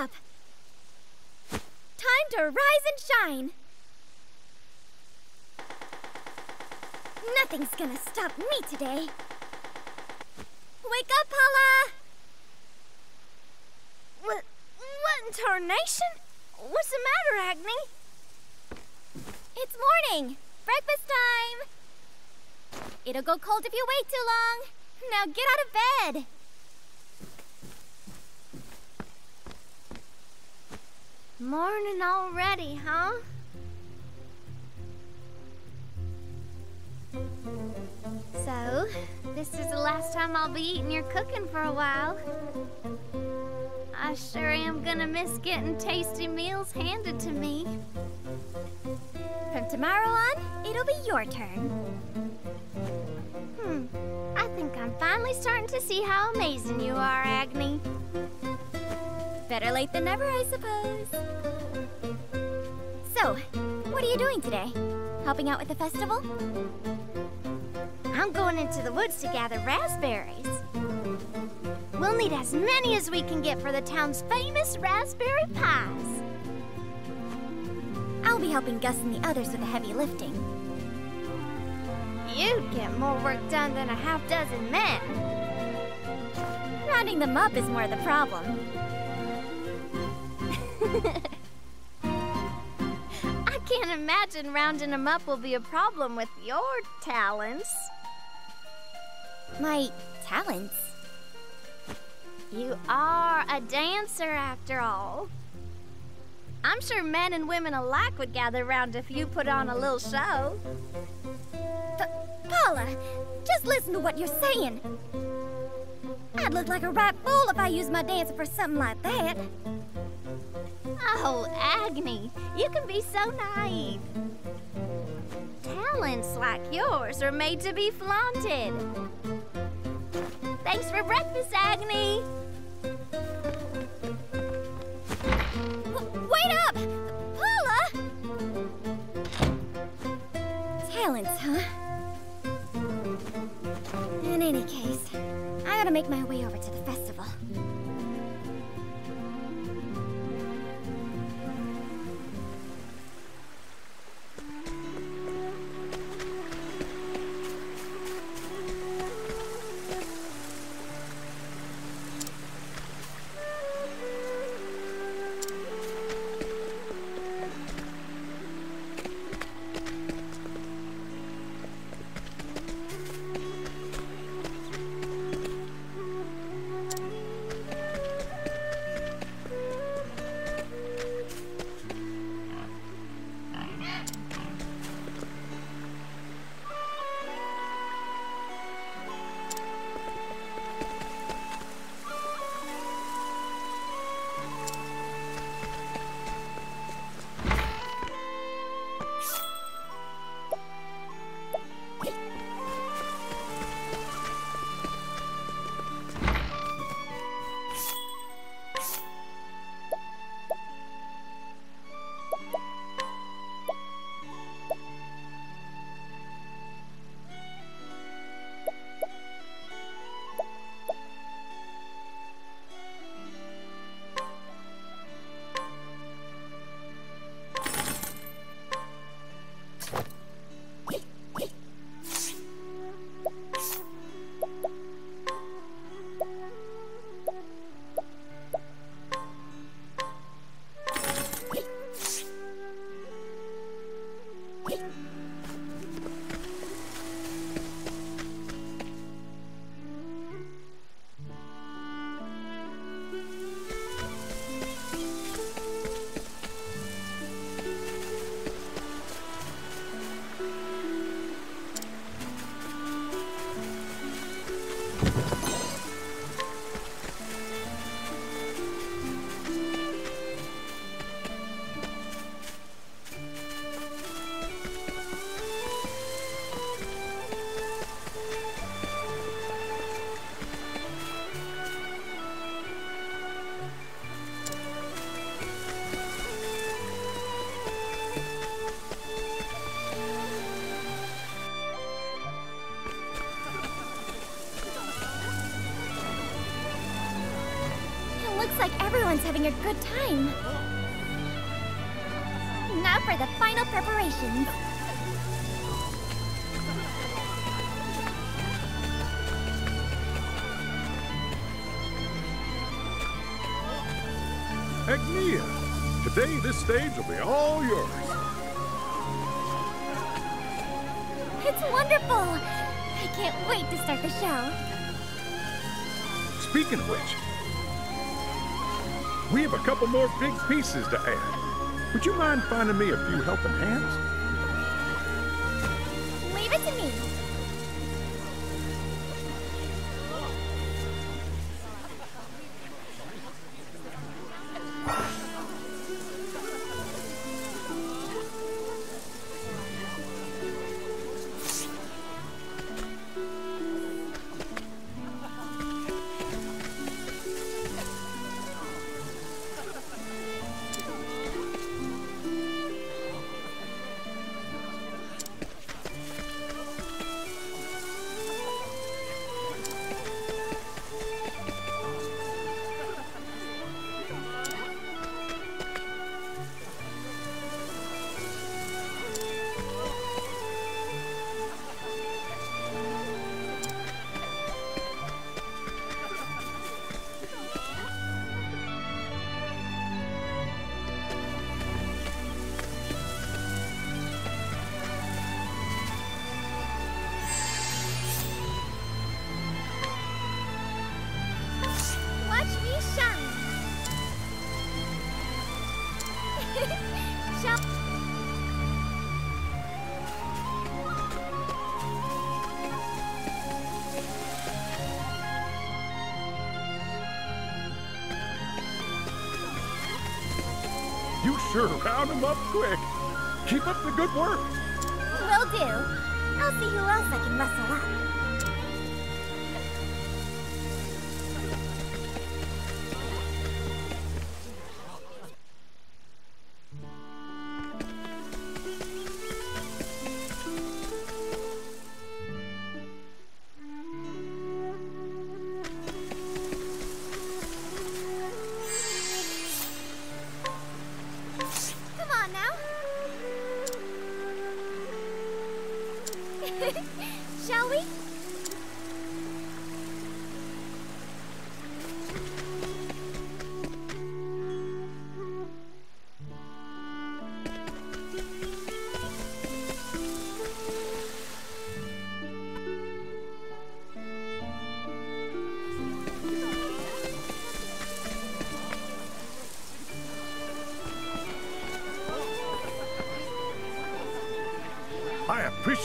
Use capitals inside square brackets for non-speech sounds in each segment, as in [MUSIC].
up. Time to rise and shine. Nothing's gonna stop me today. Wake up, Paula! What, what in tarnation? What's the matter, Agnea? It's morning. Breakfast time. It'll go cold if you wait too long. Now get out of bed. Morning already, huh? So, this is the last time I'll be eating your cooking for a while. I sure am gonna miss getting tasty meals handed to me. From tomorrow on, it'll be your turn. Hmm, I think I'm finally starting to see how amazing you are, Agnea. Better late than never, I suppose. So, what are you doing today? Helping out with the festival? I'm going into the woods to gather raspberries. We'll need as many as we can get for the town's famous raspberry pies. I'll be helping Gus and the others with the heavy lifting. You'd get more work done than a half dozen men. Rounding them up is more of the problem. [LAUGHS] I can't imagine rounding them up will be a problem with your talents. My talents? You are a dancer after all. I'm sure men and women alike would gather round if you put on a little show. Paula, just listen to what you're saying. I'd look like a right fool if I used my dancer for something like that. Oh, Agnea, you can be so naive. Talents like yours are made to be flaunted. Thanks for breakfast, Agnea. Wait up! Paula! Talents, huh? In any case, I gotta make my way over to the festival. Having a good time. Now for the final preparations. Agnea, today this stage will be all yours. It's wonderful! I can't wait to start the show. Speaking of which, we have a couple more big pieces to add. Would you mind finding me a few helping hands? Sure round 'em up quick. Keep up the good work. Will do. I'll see who else I can rustle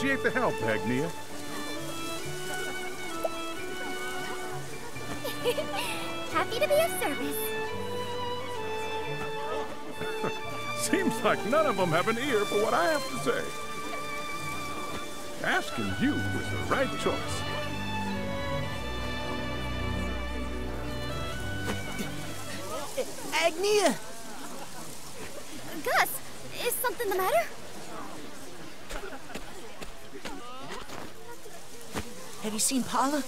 appreciate the help, Agnea. [LAUGHS] Happy to be of service. [LAUGHS] Seems like none of them have an ear for what I have to say. Asking you was the right choice. Agnea! Gus, is something the matter? Have you seen Paula?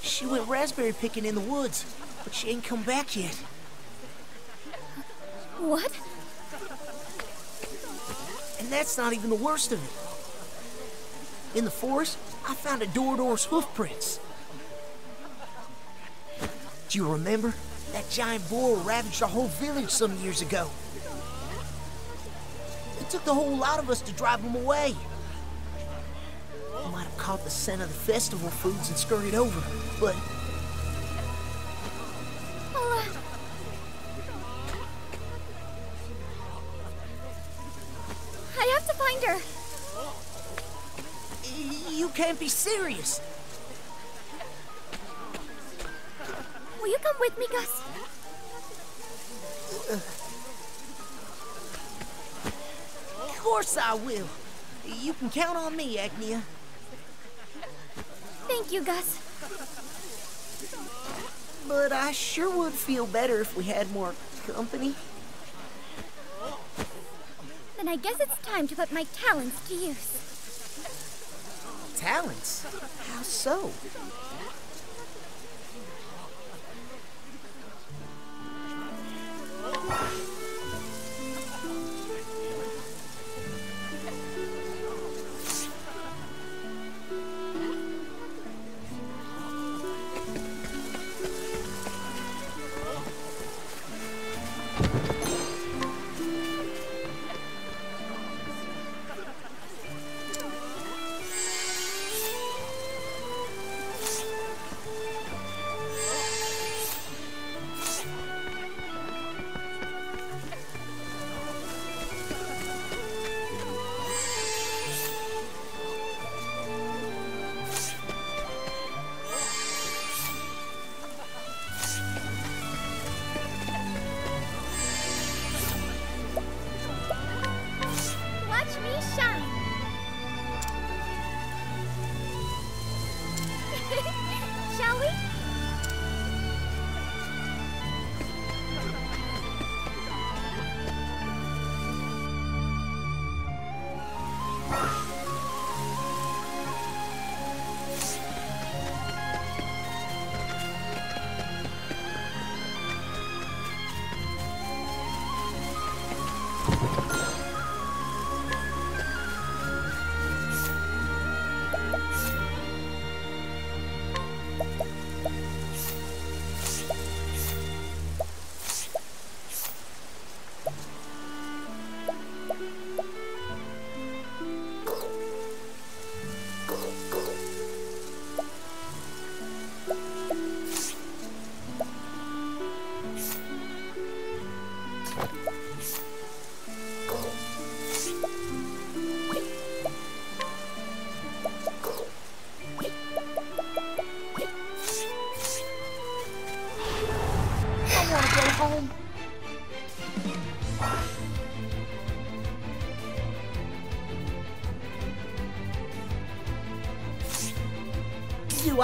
She went raspberry picking in the woods, but she ain't come back yet. What? And that's not even the worst of it. In the forest, I found a Dorador's hoof prints. Do you remember? That giant boar ravaged our whole village some years ago. It took the whole lot of us to drive him away. We might have caught the scent of the festival foods and scurried over, but. I have to find her. you can't be serious. Will you come with me, Gus? Of course I will. You can count on me, Agnea. Thank you, Gus. But I sure would feel better if we had more company. Then I guess it's time to put my talents to use. Talents? How so?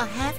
a hand.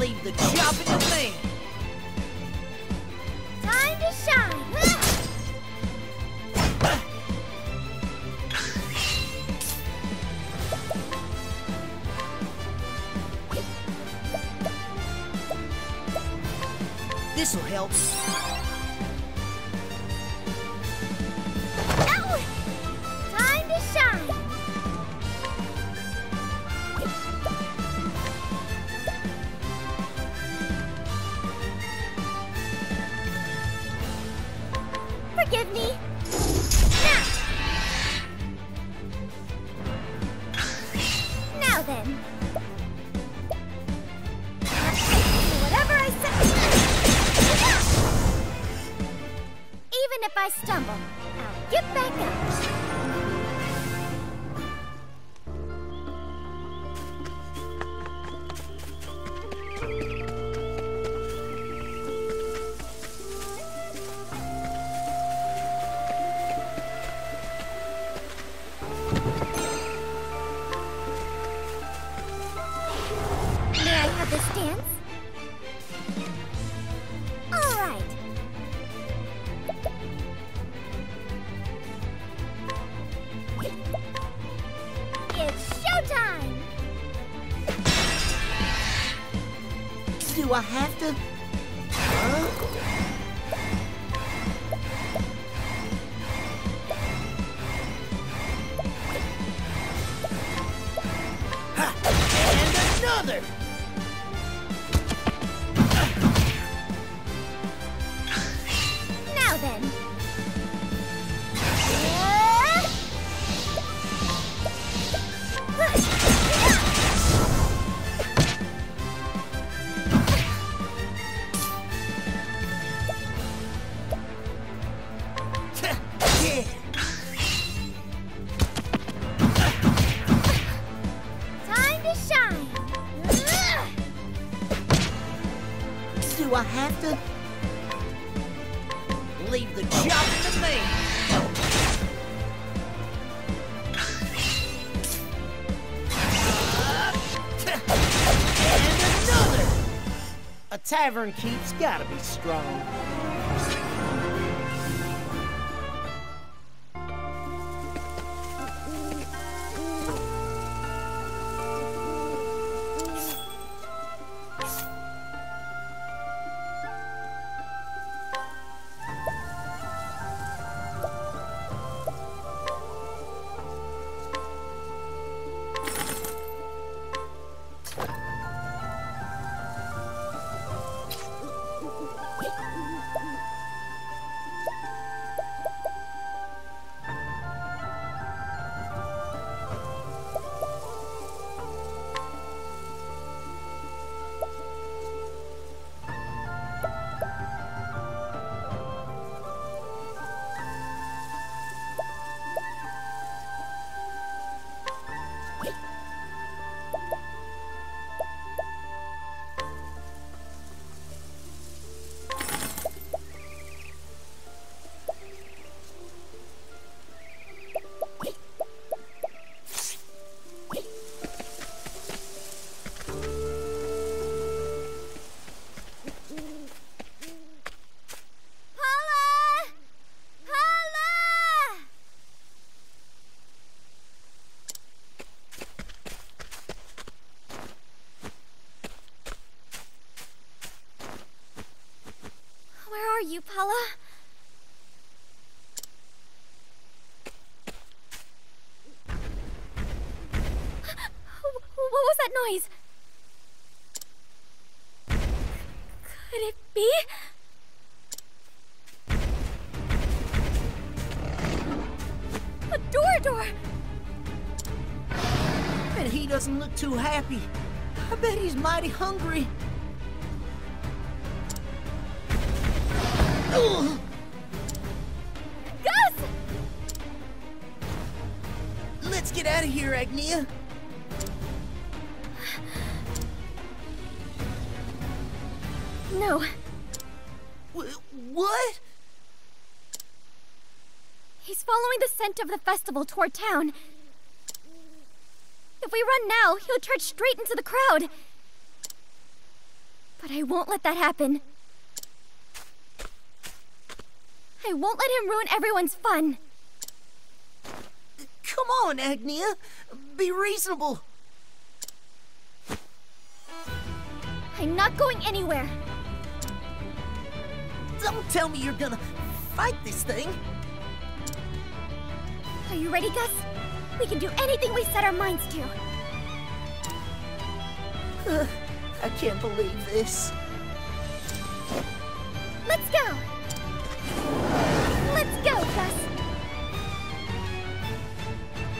leave the job in the man. Time to shine. This'll help. I have to? Tavern keep's gotta be strong. Too happy. I bet he's mighty hungry. Ugh. Gus! Let's get out of here, Agnea. No, Wh- what? he's following the scent of the festival toward town. Now, he'll charge straight into the crowd. But I won't let that happen. I won't let him ruin everyone's fun. Come on, Agnea. Be reasonable. I'm not going anywhere. Don't tell me you're gonna fight this thing. Are you ready, Gus? We can do anything we set our minds to. Uh, I can't believe this. Let's go! Let's go, Gus!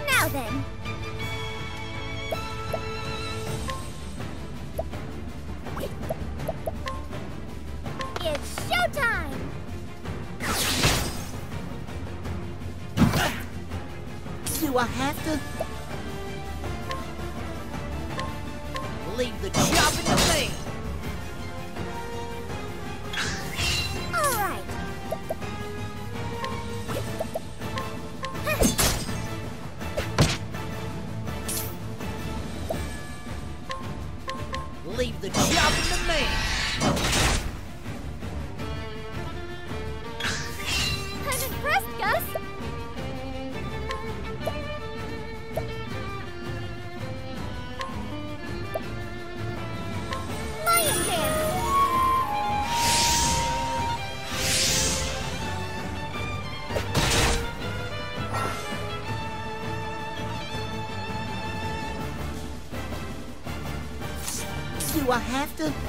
Now then. It's showtime! Do I have to? Leave the job in the. I have to?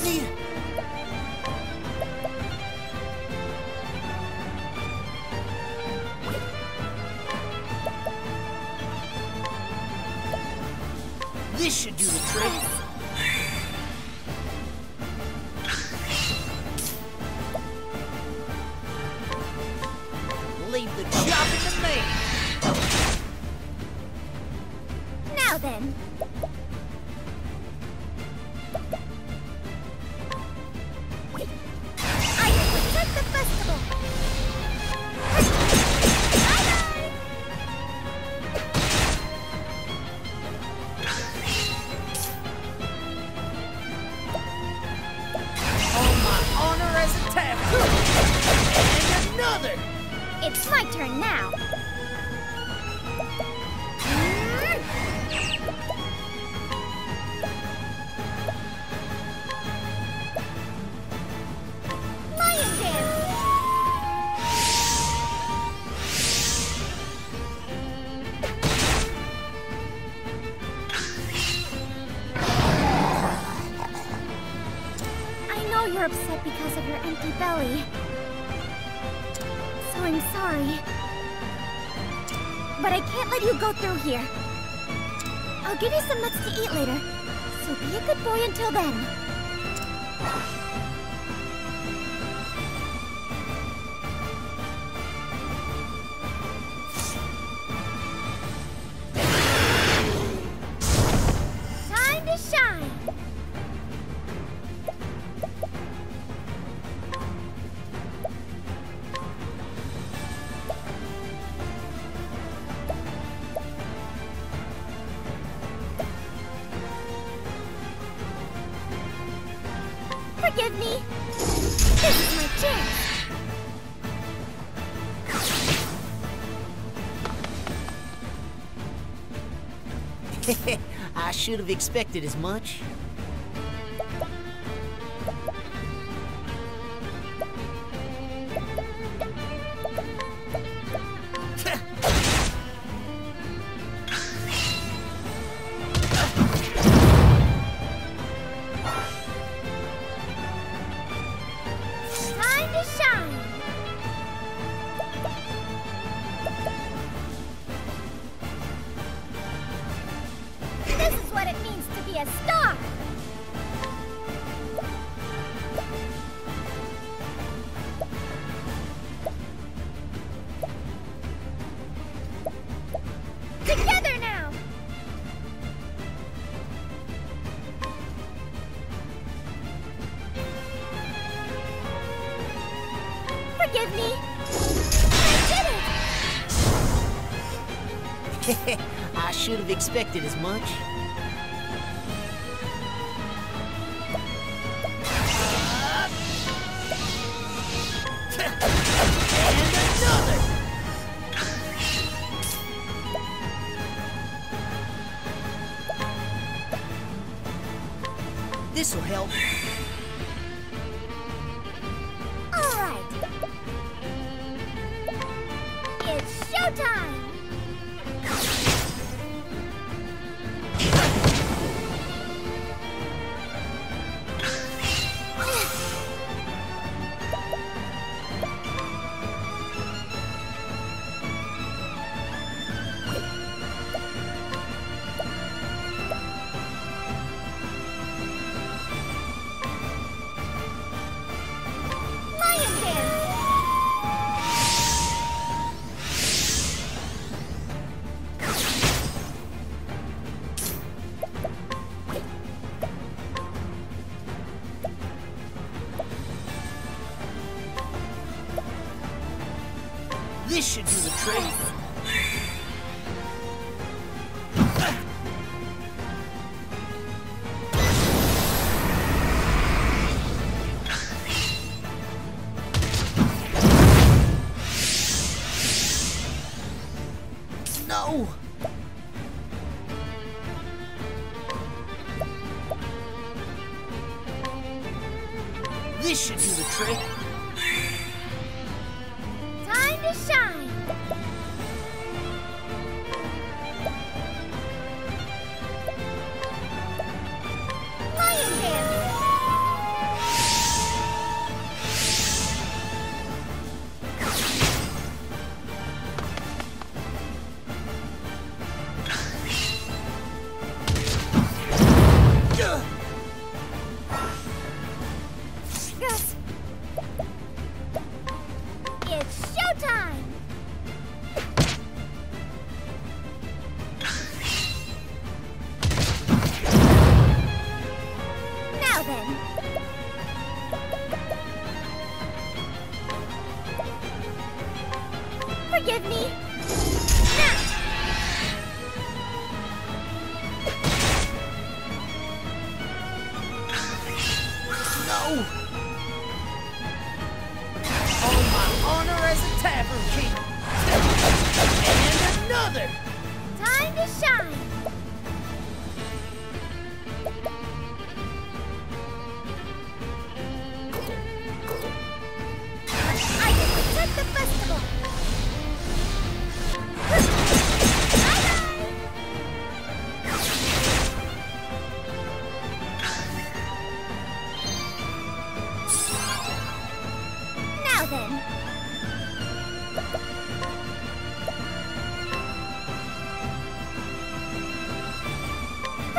你。You're upset because of your empty belly. So I'm sorry. But I can't let you go through here. I'll give you some nuts to eat later. So be a good boy until then. Should have expected as much. Should have expected as much.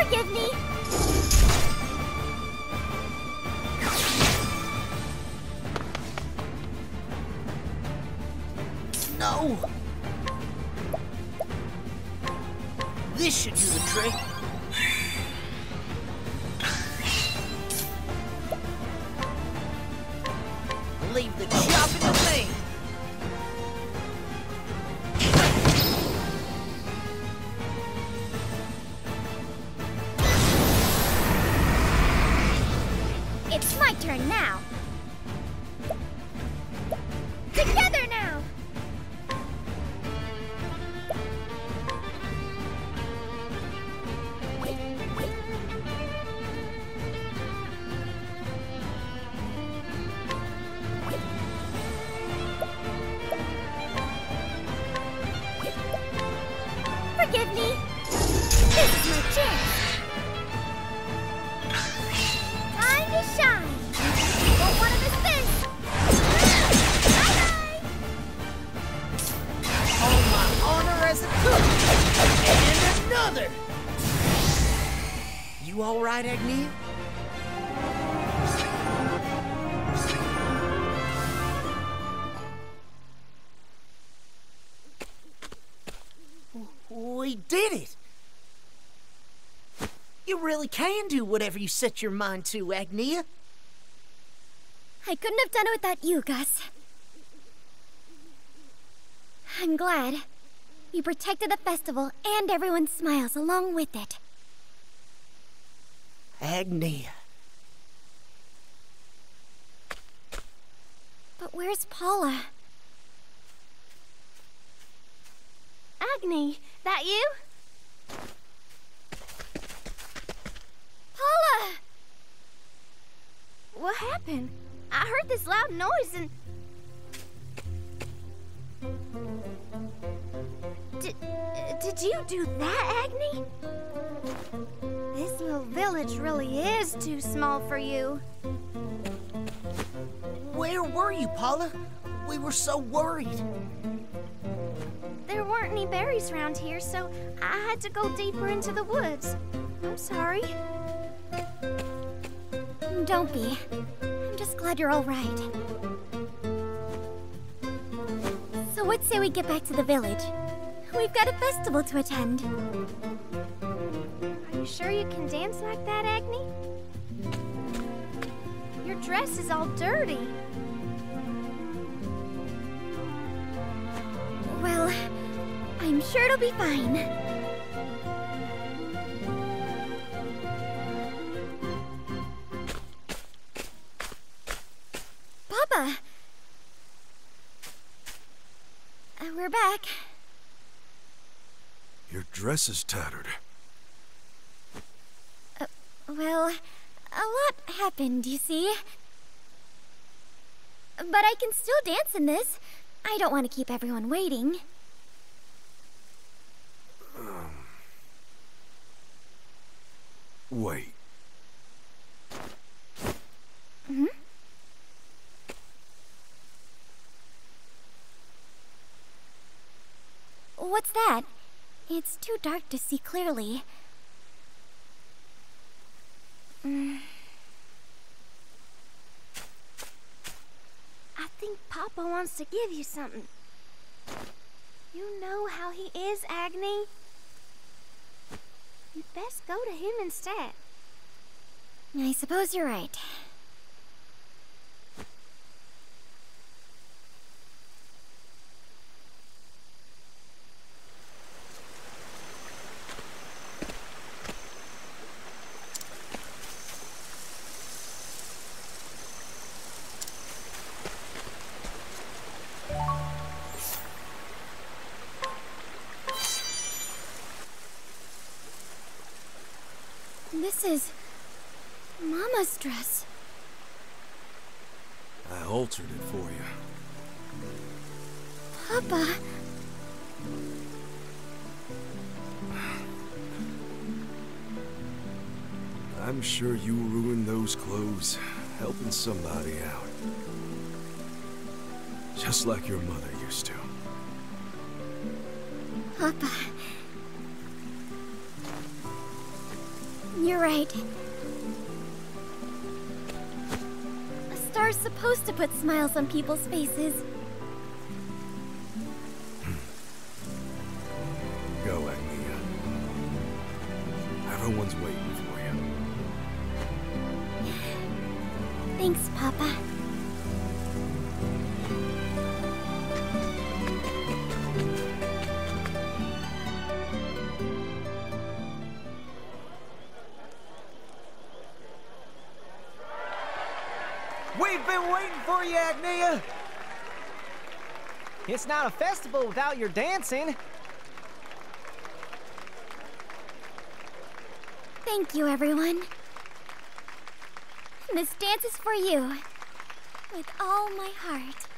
Forgive me. No. This should do the trick. Another. You all right, Agnea? We did it! You really can do whatever you set your mind to, Agnea. I couldn't have done it without you, Gus. I'm glad. You protected the festival and everyone's smiles along with it. Agnea. But where's Paula? Agni, that you? Paula! What happened? I heard this loud noise and. Did, did you do that, Agni? This little village really is too small for you. Where were you, Paula? We were so worried. There weren't any berries around here, so I had to go deeper into the woods. I'm sorry. Don't be. I'm just glad you're all right. So what say we get back to the village? We've got a festival to attend. Are you sure you can dance like that, Agni? Your dress is all dirty. Well, I'm sure it'll be fine. Papa! Uh, we're back. Dress is tattered. Well, a lot happened, you see. But I can still dance in this. I don't want to keep everyone waiting. Wait. Hmm? What's that? It's too dark to see clearly. Mm. I think Papa wants to give you something. You know how he is, Agni. You'd best go to him instead. I suppose you're right. Just like your mother used to. Papa. You're right. A star's supposed to put smiles on people's faces. Not a festival without your dancing. Thank you, everyone. This dance is for you. With all my heart.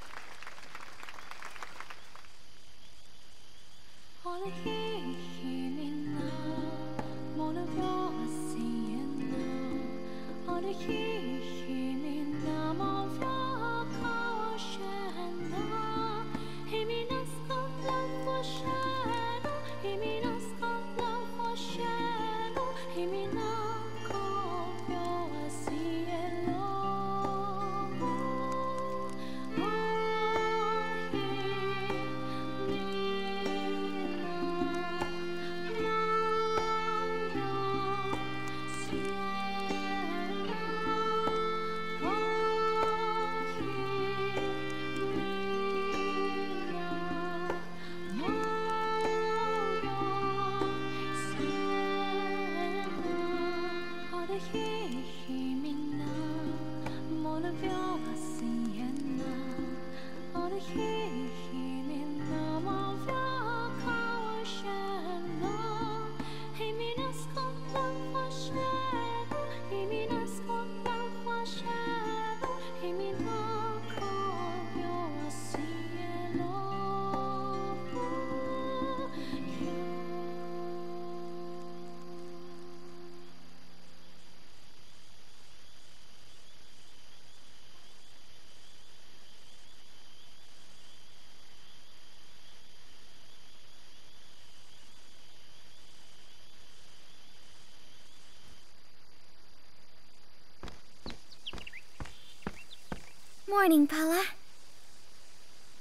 Morning, Paula.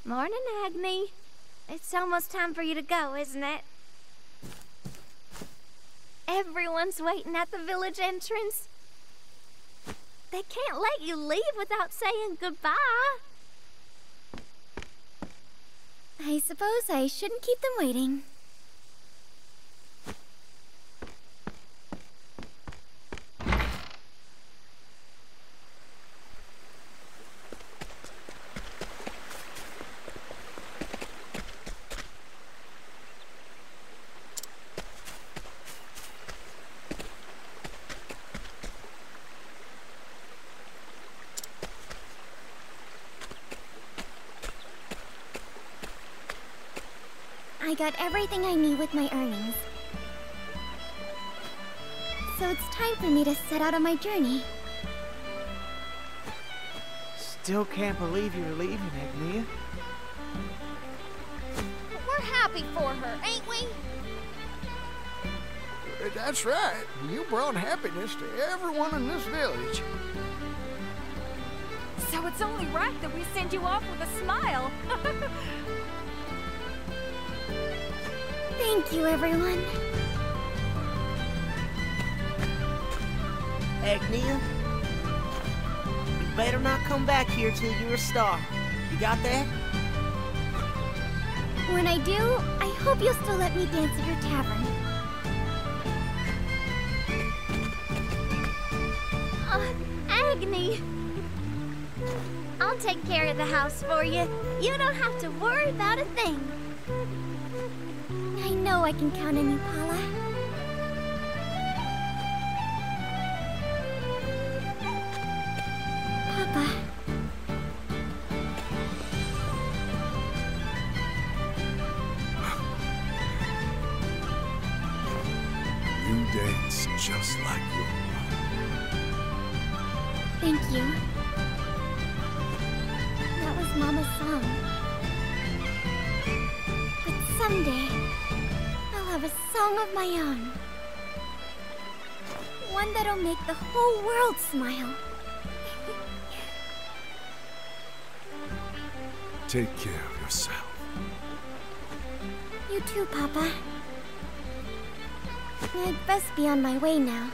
Morning, Agni. It's almost time for you to go, isn't it? Everyone's waiting at the village entrance. They can't let you leave without saying goodbye. I suppose I shouldn't keep them waiting. I got everything I need with my earnings. So it's time for me to set out on my journey. Still can't believe you're leaving, Agnea. We're happy for her, ain't we? That's right. You brought happiness to everyone in this village. So it's only right that we send you off with a smile. [LAUGHS] Thank you, everyone. Agnea, you better not come back here till you're a star. You got that? When I do, I hope you'll still let me dance at your tavern. Uh, Agni. I'll take care of the house for you. You don't have to worry about a thing. Know I can count on you, Paula. Song of my own. One that'll make the whole world smile. Take care of yourself. You too, Papa. I'd best be on my way now.